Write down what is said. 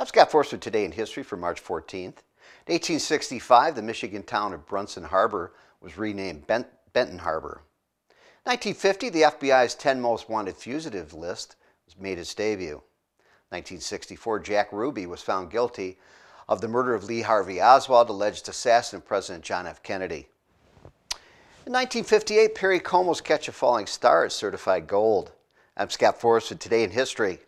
I'm Scott Forbes Today in History for March 14th. In 1865, the Michigan town of Brunson Harbor was renamed Bent Benton Harbor. 1950, the FBI's 10 most wanted fugitive list made its debut. 1964, Jack Ruby was found guilty of the murder of Lee Harvey Oswald, alleged assassin of President John F. Kennedy. In 1958, Perry Como's Catch a Falling Star is certified gold. I'm Scott Forbes with Today in History.